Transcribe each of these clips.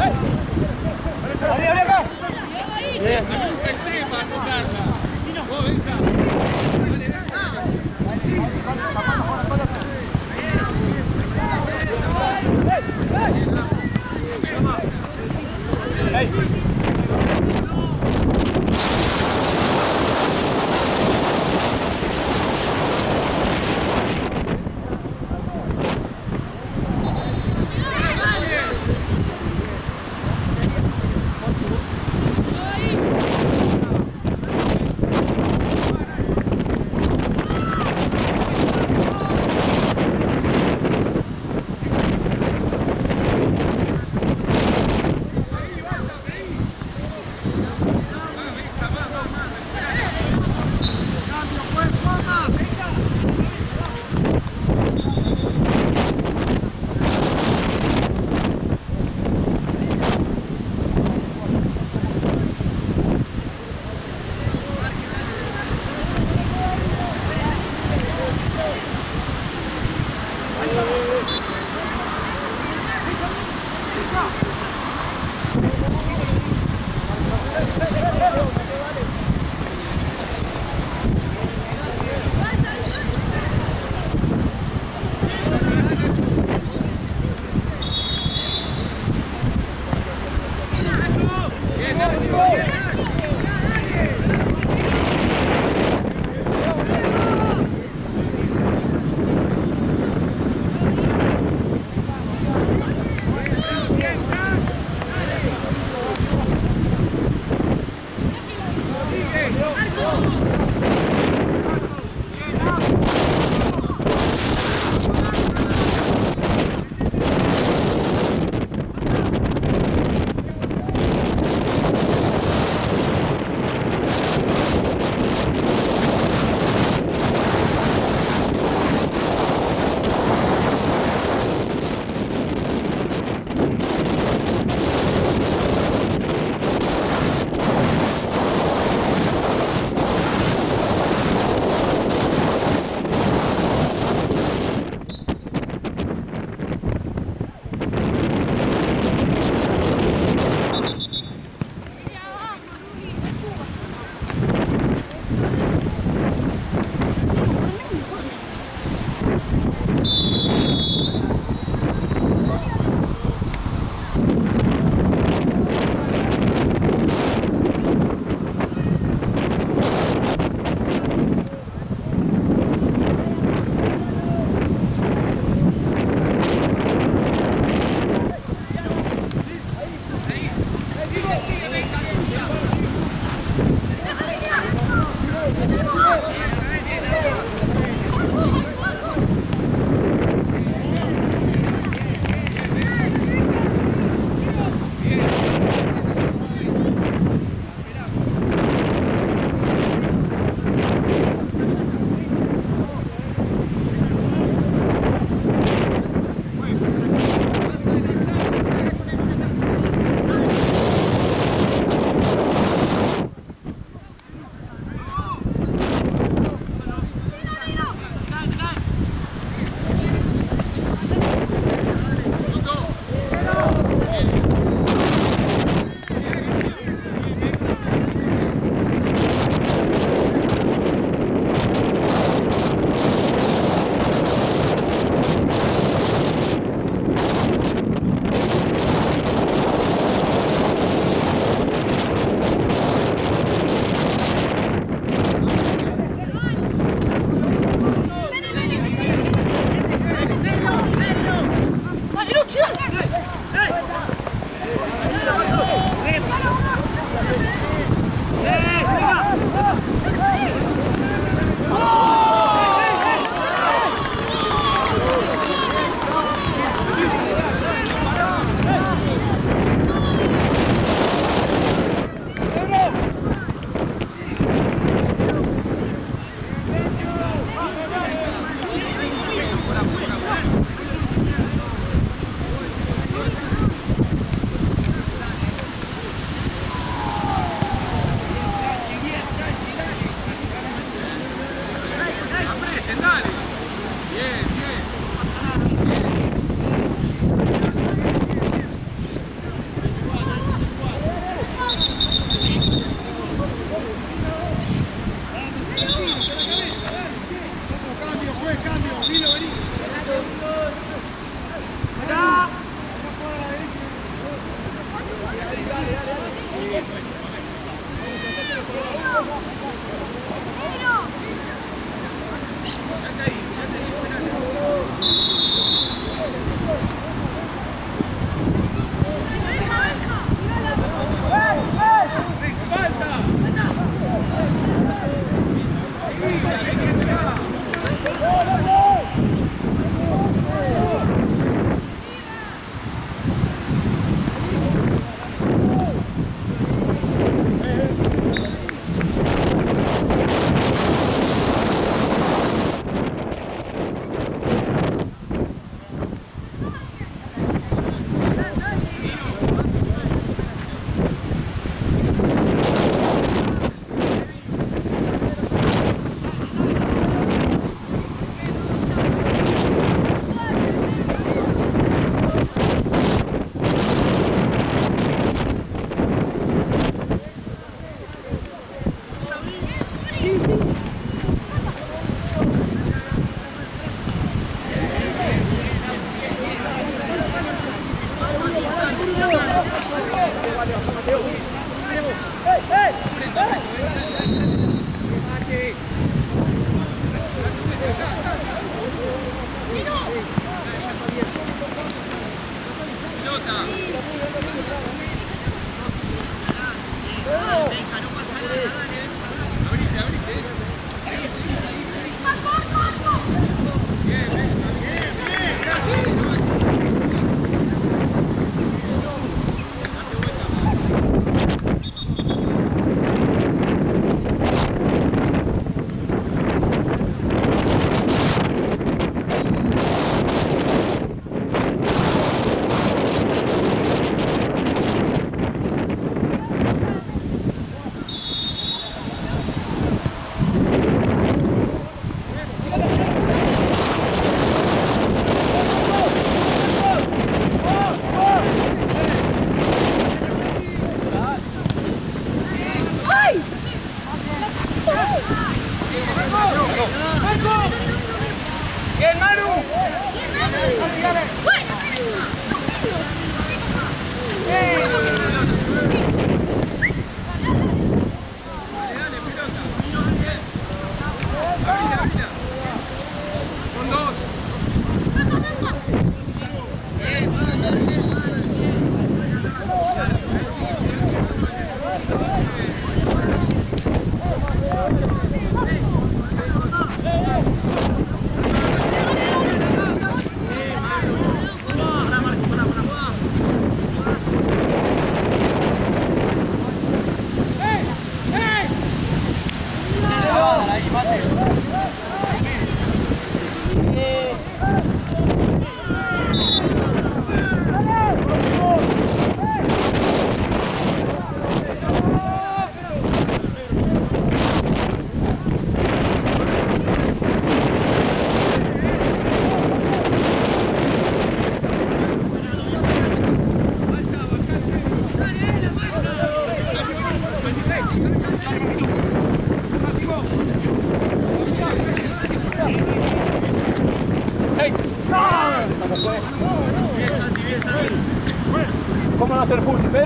Venga.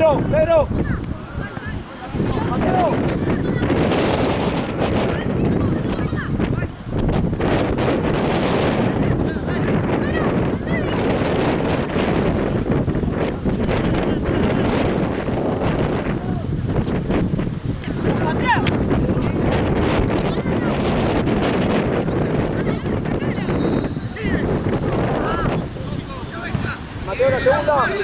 Pero, pero. Mateo. Mateo, la segunda.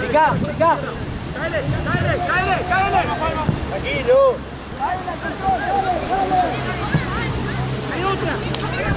Pica, pica. Cáele, cáele, cáele, cáele. Tranquilo. Hay otra. Atrás,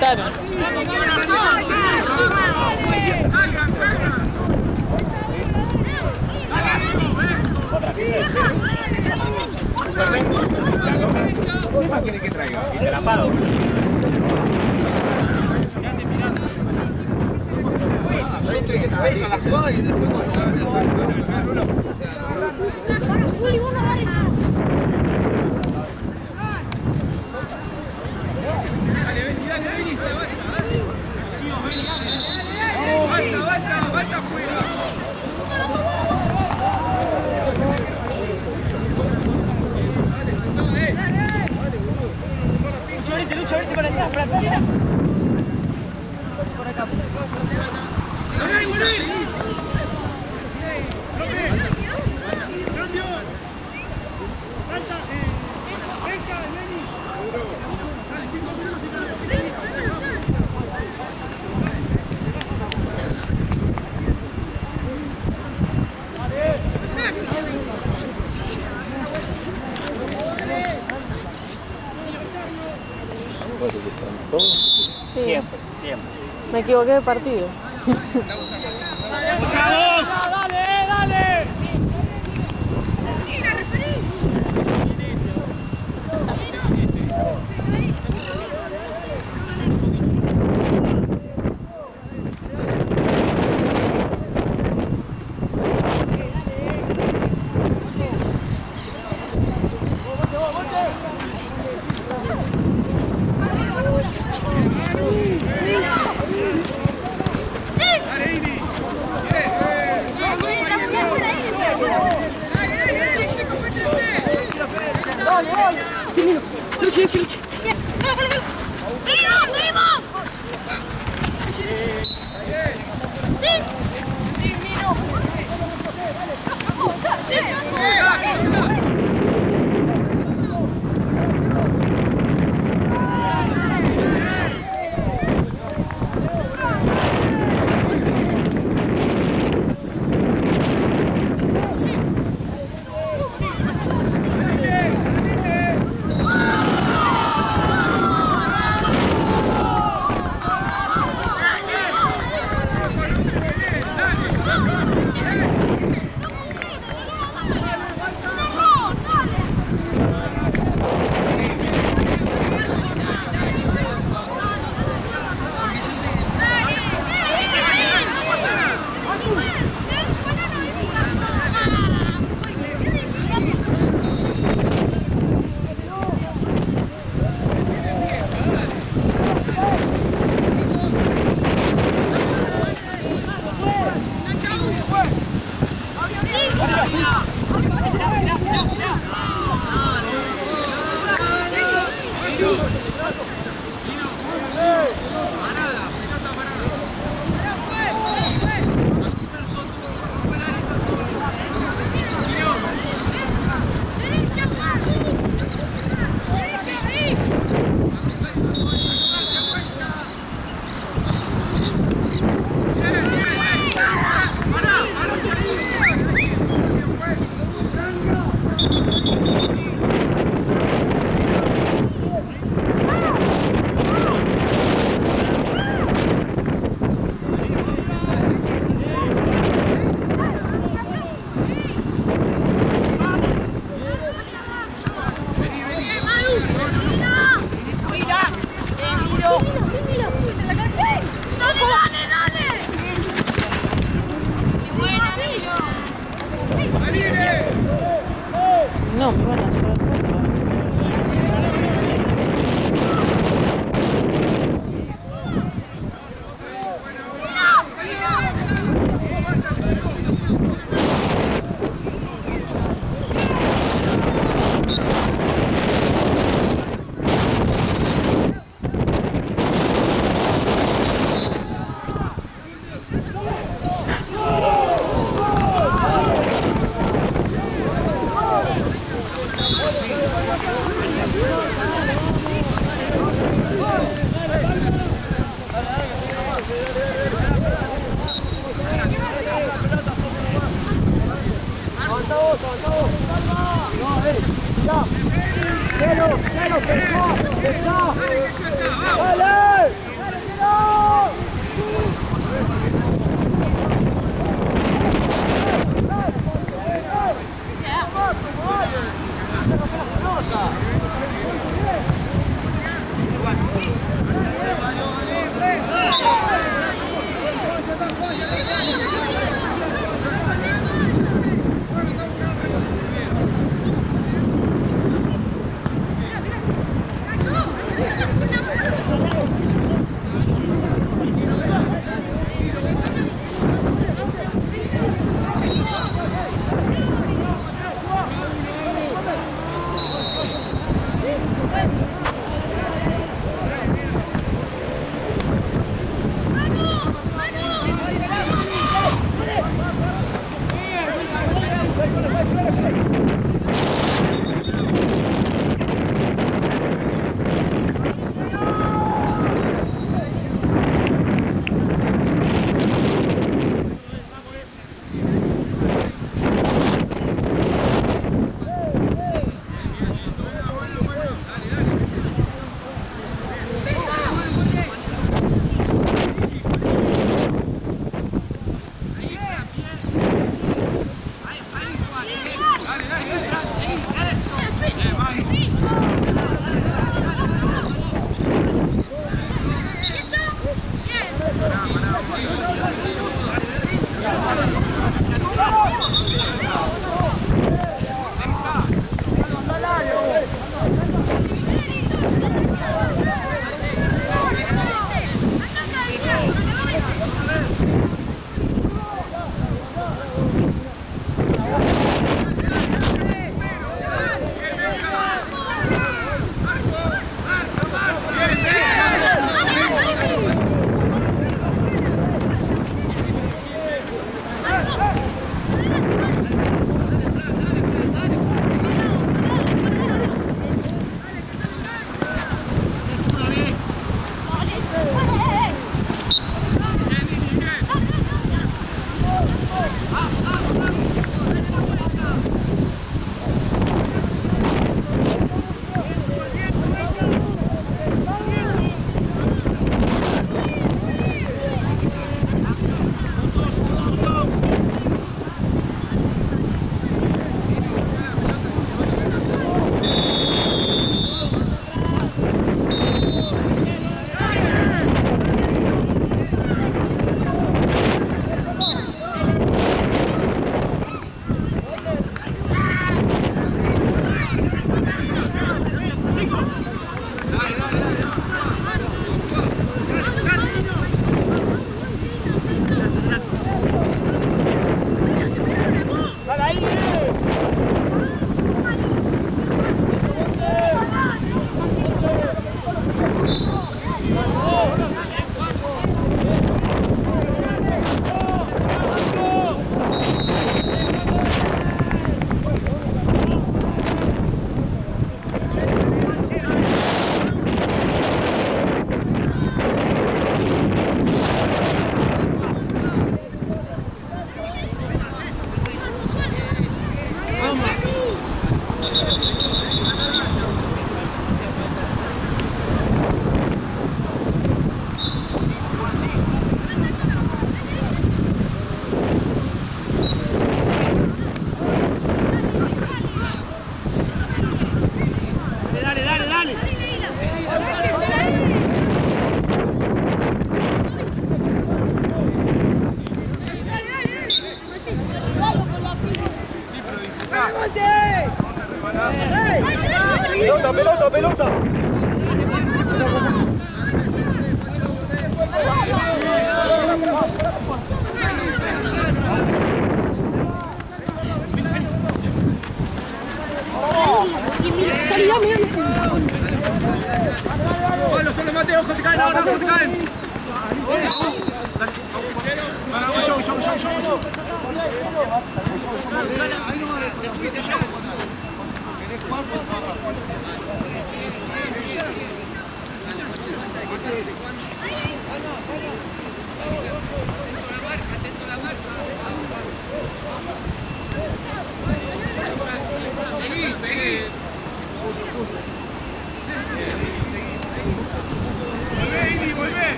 带的 Lucho, vente equivoqué de partido.